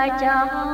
来找。